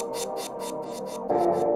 うん。